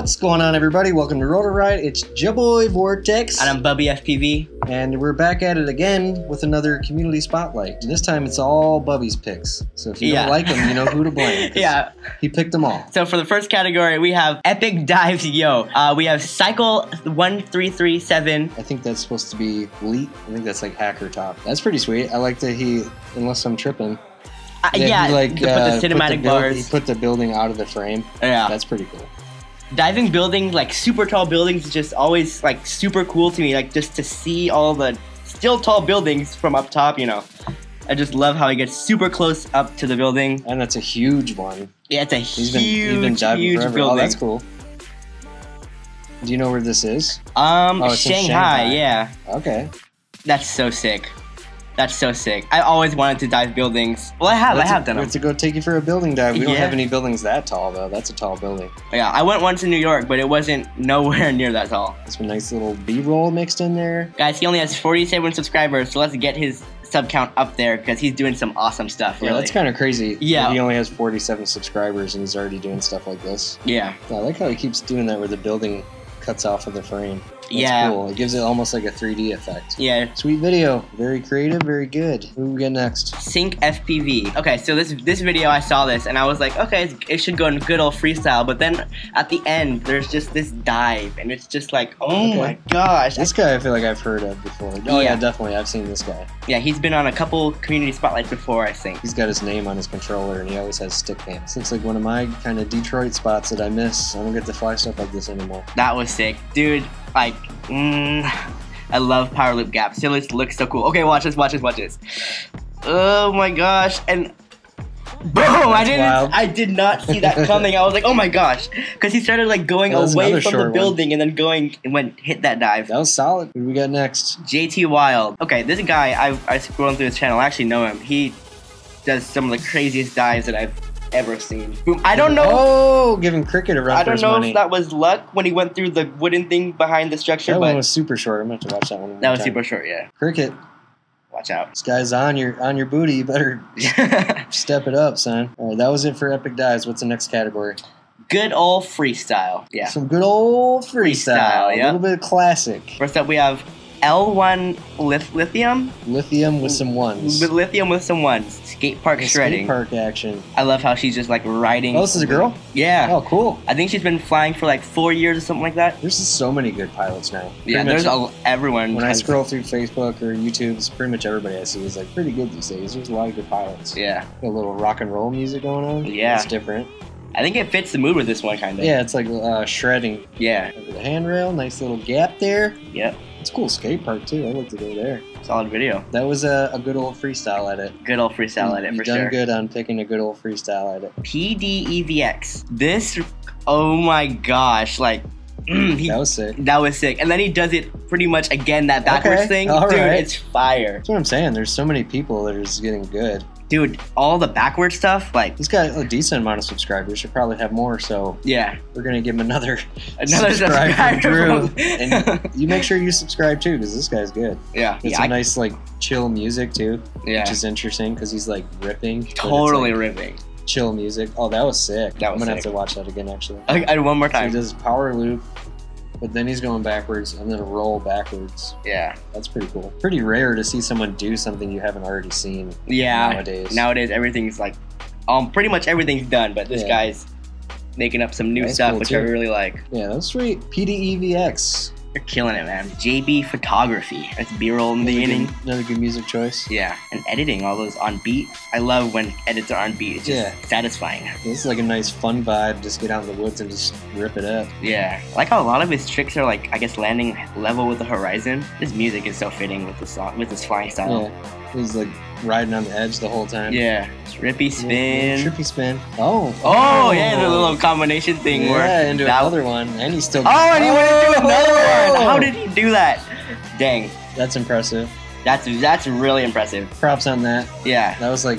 What's going on, everybody? Welcome to Rotor Riot. It's Jaboy Vortex, And I'm Bubby FPV. and we're back at it again with another community spotlight. This time, it's all Bubby's picks. So if you Yeah. don't like them, you know who to blame. Yeah. he picked them all. So for the first category, we have Epic Dives Yo. Uh, we have Cycle one three three seven. I think that's supposed to be Leet. I think that's like Hacker Top. That's pretty sweet. I like that he, unless I'm tripping, Uh, yeah, he like to put uh, the cinematic build- bars. He put the building out of the frame. yeah, That's pretty cool. Diving buildings like super tall buildings is just always like super cool to me. Like just to see all the still tall buildings from up top. You know, I just love how he gets super close up to the building. And that's a huge one. Yeah, it's a He's been huge, he's been diving huge forever. building. Oh, that's cool. Do you know where this is? Um, Oh, Shanghai, Shanghai. yeah. Okay. That's so sick. That's so sick. I always wanted to dive buildings. Well, I have. Let's I have done them. Let's go take you for a building dive. We don't have any buildings that tall though. That's a tall building. Yeah, I went once in New York, but it wasn't nowhere near that tall. There's a nice little B-roll mixed in there. Guys, he only has 47 subscribers, so let's get his sub count up there because he's doing some awesome stuff. Yeah, Really. that's kind of crazy. Yeah. He only has 47 subscribers and he's already doing stuff like this. yeah. I like how he keeps doing that where the building cuts off of the frame. That's Yeah. cool. It gives it almost like a 3D effect. Yeah. Sweet video. Very creative. Very good. Who we get next? Sync FPV. Okay, so this this video I saw this and I was like, okay, it's- it should go in good old freestyle. But then at the end, there's just this dive, and it's just like, oh Okay. my gosh. This guy I feel like I've heard of before. Oh yeah, Yeah. definitely. I've seen this guy. Yeah, he's been on a couple community spotlights before, I think. He's got his name on his controller and he always has stick pants. Looks like one of my kind of Detroit spots that I miss. I don't get to fly stuff like this anymore. That was sick, dude. Like, mm, I love power loop gaps. It looks, looks so cool. Okay, watch this, watch this, watch this. Oh my gosh! And boom! I didn't. wild. I did not see that coming. I was like, oh my gosh, because he started like going was away from the short one. building and then going and went hit that dive. That was solid. Who do we got next? JT Wylde. Okay, this guy, I I scrolling through his channel. I actually know him. He does some of the craziest dives that I've ever seen. Boom! I don't know. Oh, giving Cricket a run I don't know money. if that was luck when he went through the wooden thing behind the structure, That but one was super short. I'm gonna have to watch that one. that was time. super short. Yeah, Cricket. watch out. This guy's on your on your booty. You better step it up, son. All right, that was it for epic dives. What's the next category? Good old freestyle. Yeah. Some good old freestyle. Freestyle, A little bit of classic. First up, we have L1 lith- lithium Lithium with some ones. with lithium with some ones. Skate park Skate shredding. park action. I love how she's just like riding. Oh, this is a girl. Yeah. Oh, cool. I think she's been flying for like four years or something like that. There's just so many good pilots now. Yeah, there's a, everyone. When I scroll through Facebook or YouTube, it's pretty much everybody I see is like pretty good these days. There's a lot of good pilots. Yeah, Got a little rock and roll music going on. Yeah. It's different. I think it fits the mood with this one kind of. Yeah, it's like uh, shredding Yeah. over the handrail. Nice little gap there. Yep. It's a cool skate park too. I like to go there. Solid video. That was a, a good old freestyle edit. Good old freestyle edit you for done sure. good on picking a good old freestyle edit. PDEVX. This, oh my gosh, like, he, That was sick. that was sick. And then he does it pretty much again, that backwards Okay, thing. all Dude, right. it's fire. That's what I'm saying. There's so many people that are just getting good. Dude, all the backward stuff, like, He's got a decent amount of subscribers. Should probably have more. So yeah. we're gonna give him another. Another subscriber. Drew. And you make sure you subscribe too, because this guy's good. yeah, It's yeah, a I- nice like chill music too, yeah. which is interesting because he's like ripping. totally like, ripping. chill music. Oh, that was sick. That was I'm gonna sick. have to watch that again actually. I, I one more So he time. does power loop, but then he's going backwards and then a roll backwards. Yeah, That's pretty cool. Pretty rare to see someone do something you haven't already seen yeah. nowadays. Nowadays, everything's like, um, pretty much everything's done, but this Yeah. guy's making up some new That's stuff, cool, which I really like. yeah, that's sweet. PDEVX. You're killing it, man. JB Photography. That's B-roll in the Another beginning. good, another good music choice. Yeah, and editing all those on beat. I love when edits are on beat. It's just Yeah. satisfying. This is like a nice fun vibe. Just get out in the woods and just rip it up. Yeah, I like how a lot of his tricks are like, I guess, landing level with the horizon. His music is so fitting with the song, with his flying style. Yeah, he's like riding on the edge the whole time. Yeah, trippy Yeah, spin. Trippy spin. Oh. Oh yeah, the oh. little combination thing yeah, where into that- another one, and he's still. Oh, and he went into oh. another do that? Dang, That's impressive. that's that's really impressive. Props on that. Yeah, That was like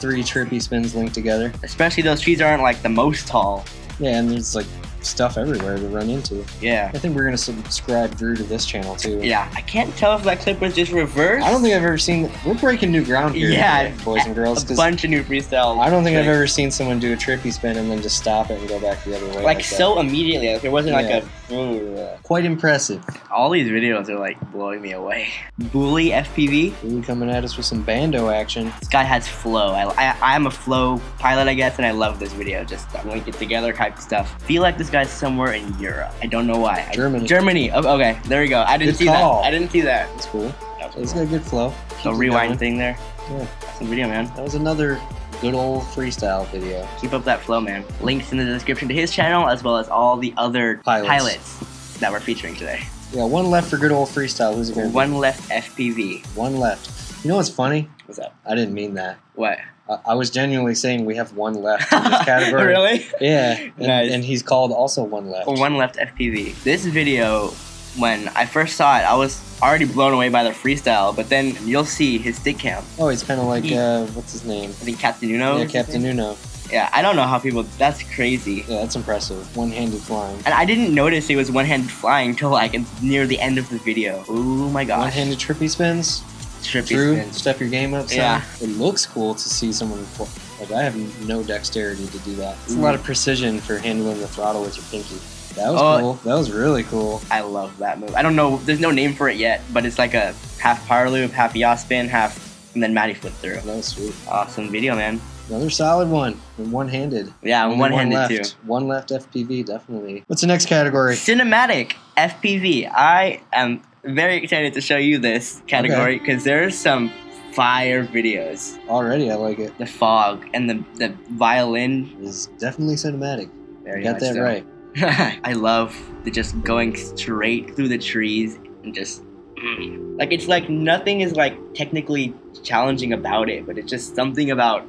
three trippy spins linked together. especially those trees aren't like the most tall. Yeah, and there's like stuff everywhere to run into. Yeah. I think we're gonna subscribe Drew to this channel too. Yeah. I can't tell if that clip was just reversed. I don't think I've ever seen. We're breaking new ground here, Yeah, today, boys and girls. a 'cause bunch of new freestyle. I don't think I've tricks. ever seen someone do a trippy spin and then just stop it and go back the other way. like that. so immediately. Like there wasn't like Yeah. a. "Ugh." Quite impressive. All these videos are like blowing me away. Booly FPV. Really coming at us with some bando action. This guy has flow. I, I I'm a flow pilot, I guess, and I love this video. Just link it together type stuff. Feel like this guy's somewhere in Europe. I don't know why. I- Germany. Germany. Oh, okay, there we go. I didn't Good see call. that. I didn't see that. That's cool. That was got a good flow. the Keeps it rewind going. thing there. Yeah. Awesome video, man. That was another good old freestyle video. Keep up that flow, man. Links in the description to his channel as well as all the other Pilots. pilots, that we're featuring today. Yeah, one left for good old freestyle. Who's it gonna be? One left FPV. One left. You know what's funny? What's up? I didn't mean that. What? I, I was genuinely saying we have one left in this category. really? Yeah, and, Nice. and he's called also one left. One left FPV. This video, when I first saw it, I was already blown away by the freestyle, but then you'll see his stick cam. Oh, he's kind of like He- uh, what's his name? I think Captain Uno. yeah, Captain? Uno. Yeah, I don't know how people. That's crazy. Yeah, that's impressive. One-handed flying. And I didn't notice it was one-handed flying till like near the end of the video. Oh my gosh. One-handed trippy spins. Trippy Drew, spins. step your game up. son. Yeah. It looks cool to see someone. fl- Like I have no dexterity to do that. It's a lot of precision for handling the throttle with your pinky. That was Oh. cool. That was really cool. I love that move. I don't know. There's no name for it yet, but it's like a half power loop, half yaw spin, half, and then Matty flip through. That was sweet. Awesome video, man. Another solid one. And one-handed. Yeah, Only one-handed one too. left. One left FPV, definitely. What's the next category? Cinematic FPV. I am very excited to show you this category because there's some fire videos. Already, I like it. The fog and the the violin. is definitely cinematic. Very got that so. right. I love the just going straight through the trees and just mm. like it's like nothing is like technically challenging about it, but it's just something about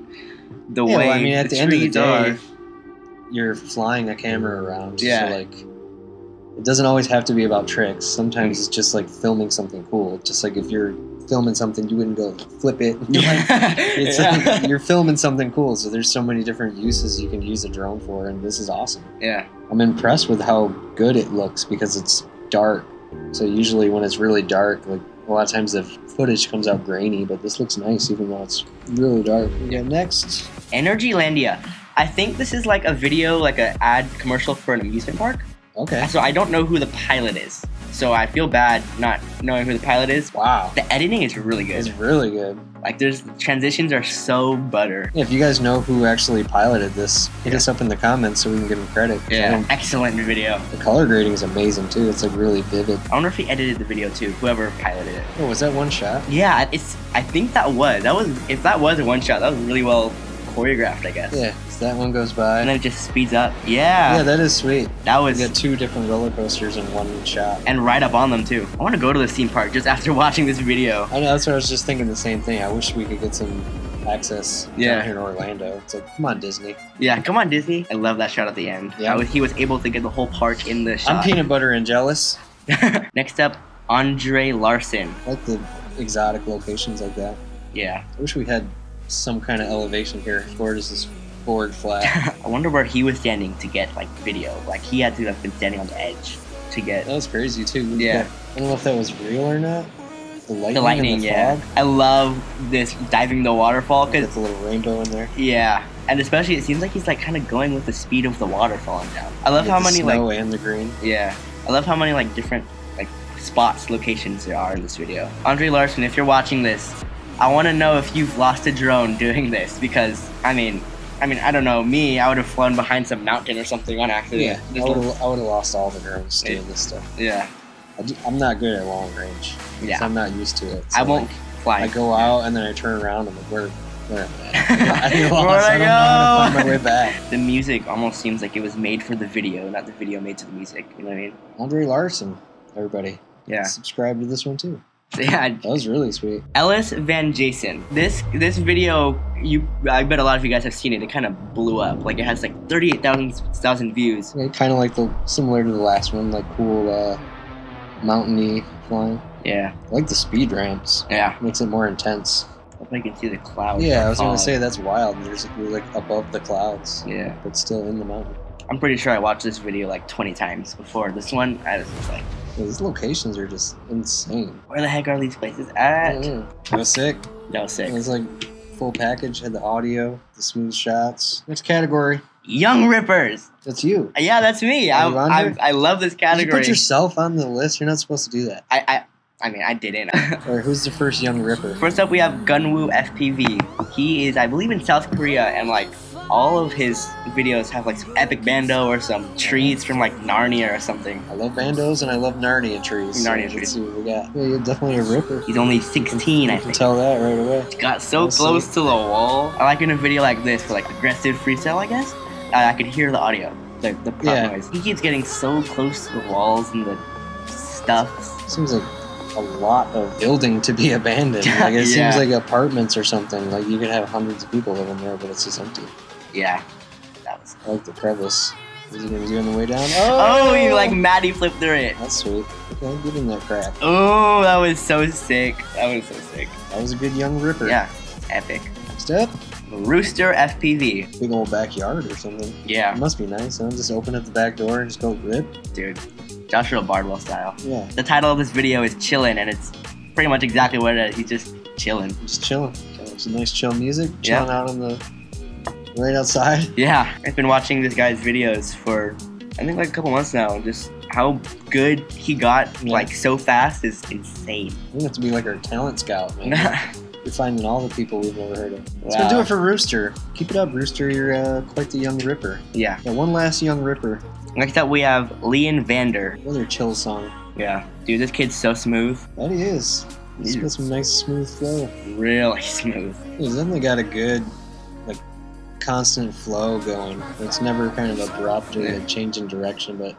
the Yeah, way well, I mean, at the, the end of the day, are. you're flying a camera around. Yeah. So, like, it doesn't always have to be about tricks. Sometimes it's just like filming something cool. Just like if you're filming something, you wouldn't go flip it. it's yeah. you're filming something cool. So there's so many different uses you can use a drone for, and this is awesome. yeah. I'm impressed with how good it looks because it's dark. So usually when it's really dark, like a lot of times the footage comes out grainy, but this looks nice even though it's really dark. Yeah, next. Energylandia. I think this is like a video, like a ad commercial for an amusement park. Okay. So I don't know who the pilot is. So I feel bad not knowing who the pilot is. Wow. The editing is really good. It's really good. Like there's transitions are so butter. Yeah, if you guys know who actually piloted this, hit us up in the comments so we can give them credit. Don't- Excellent video. The color grading is amazing too. It's like really vivid. I wonder if he edited the video too, whoever piloted it. Oh, was that one shot? Yeah, it's I think that was. That was if that was a one shot, that was really well choreographed, I guess. Yeah, so that one goes by. And then it just speeds up. Yeah. yeah, that is sweet. that was got two different roller coasters in one shot. and right up on them too. I want to go to the theme park just after watching this video. I know that's what I was just thinking the same thing. I wish we could get some access Yeah. down here in Orlando. It's like, come on, Disney. Yeah, come on Disney. I love that shot at the end. Yeah. Was- he was able to get the whole park in the shot. I'm peanut butter and jealous. Next up, Andre Larson. I like the exotic locations like that. Yeah. I wish we had some kind of elevation here. Florida's this forward flat. I wonder where he was standing to get like video. Like he had to have been standing on the edge to get that was crazy too. Yeah. I don't know if that was real or not. The lightning, the lightning. the yeah. I love this diving the waterfall because Got the little rainbow in there. yeah, and especially it seems like he's like kind of going with the speed of the water falling down. I love Get how many like snow and the green. Yeah. I love how many like different like spots, locations there are in this video. Andre Larson, if you're watching this, I want to know if you've lost a drone doing this because I mean, I mean, I don't know. Me, I would have flown behind some mountain or something on accident. Yeah, I would have I would have lost all the drones doing Yeah. this stuff. yeah. I am not good at long range. Yeah. I'm not used to it. I won't like, fly. I go out and then I turn around. And I'm like, where, where am I? I Where'd lost. I I don't know go? find my way back. the music almost seems like it was made for the video, not the video made to the music. You know what I mean? Andre Larson, everybody. Yeah. Subscribe to this one too. Yeah. That was really sweet. Ellis Van Jason. This this video, you I bet a lot of you guys have seen it. It kind of blew up. Like it has like thirty eight thousand thousand views. kind of like the similar to the last one, like cool uh, mountainy flying. Yeah, I like the speed ramps. yeah. Makes it more intense. I can see the clouds. yeah, I was gonna say that's wild. There's you're like above the clouds, Yeah, but still in the mountain. I'm pretty sure I watched this video like 20 times before this one. I was like, These locations are just insane. where the heck are these places at? That was sick. That was sick. It was like full package, had the audio, the smooth shots. Next category. Young Rippers. That's you. Uh, yeah, that's me. I, Are you on I. I love this Did you put yourself on the list? You're not supposed to do that. I, I, I mean, I didn't. Or who's the first young ripper? First up, we have Gunwoo FPV. He is, I believe, in South Korea, and like all of his videos have like some epic bando or some trees from like Narnia or something. I love bandos and I love Narnia trees. Narnia let's trees. see what we got. Yeah, you're definitely a ripper. He's only 16, I You can think. tell that right away. He Got so Let's close see. to the wall. I like in a video like this for like aggressive freestyle, I guess. I, I could hear the audio, the the prop Yeah. noise. He keeps getting so close to the walls and the stuff. Seems like a lot of building to be abandoned. Like it Yeah. seems like apartments or something. Like you could have hundreds of people living there, but it's just empty. Yeah, that was. I like the crevice. Is he gonna do on the way down? Oh, oh, you like Matty flipped through it. That's sweet. Okay, give him that crap. Oh, that was so sick. That was so sick. That was a good young ripper. Yeah, epic. Next up, Rooster FPV. big old backyard or something. Yeah. It must be nice, huh? Just open up the back door and just go rip. dude. Joshua Bardwell style. Yeah, The title of this video is Chillin', and it's pretty much exactly what it is. He's just chilling. just chilling. Some nice chill music. Yeah. Chilling out on the right outside. Yeah, I've been watching this guy's videos for I think like a couple months now. Just how good he got Yeah. like so fast is insane. We have to be like our talent scout, man. You're finding all the people we've never heard of. Let's go do it for Rooster. Keep it up, Rooster. You're uh, quite the young ripper. yeah. Yeah, one last young ripper. Next up we have Leon Vander. Another chill song. Yeah, dude, this kid's so smooth. That he is. He's got some nice smooth flow. Really smooth. He's definitely got a good, constant flow going. It's never kind of abrupt or a change in direction, but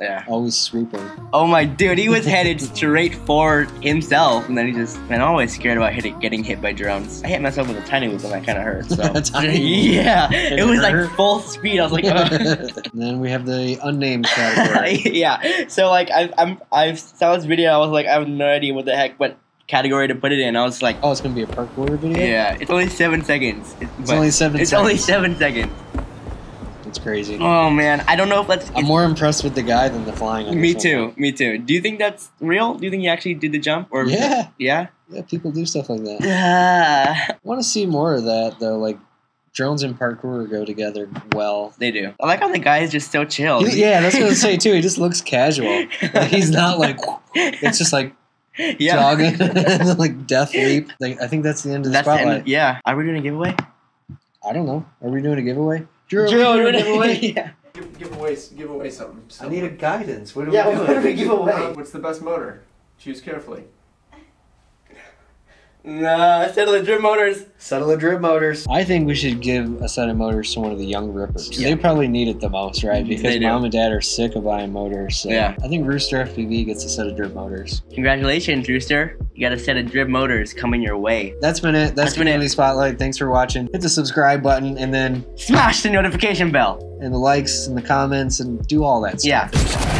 Yeah. always swooping. Oh my dude, he was headed straight for himself, and then he just. Man, I'm always scared about hitting, getting hit by drones. I hit myself with a tiny loop, and that kind of hurt. So. Yeah, it it was hurt? like full speed. I was like, and then we have the unnamed category. yeah. So like I I'm I saw this video. I was like I have no idea what the heck what category to put it in. I was like, oh, it's gonna be a parkour video. yeah, it's only seven seconds. It's, It's only seven. It's seconds. only seven seconds. It's crazy. Oh man, I don't know if that's. I'm more impressed with the guy than the flying. me too. Me too. Do you think that's real? Do you think he actually did the jump? Or Yeah. Yeah. Yeah, people do stuff like that. Yeah. I want to see more of that though. Like drones and parkour go together well. They do. I like how the guy is just so chill. He- yeah, that's what I say too. He just looks casual. Like, he's not like it's just like yeah. jogging, like death leap. Like I think that's the end of the That's the end spotlight. yeah. Are we doing a giveaway? I don't know. Are we doing a giveaway? Drew, are we doing a giveaway? yeah. Give, give away, give away something. I need a guidance. What do Yeah, we do? what do we give away? Uh, what's the best motor? Choose carefully. Nah, settle the Drib motors. Settle the Drib motors. I think we should give a set of motors to one of the young rippers. Yeah. They probably need it the most, right? Mm-hmm. Because They do. mom and dad are sick of buying motors. So Yeah. I think Rooster FPV gets a set of Drib motors. Congratulations, Rooster. You got a set of Drib motors coming your way. That's been it. That's, That's been it. Spotlight. Thanks for watching. Hit the subscribe button and then Smash the notification bell. and the likes and the comments and do all that stuff. Yeah.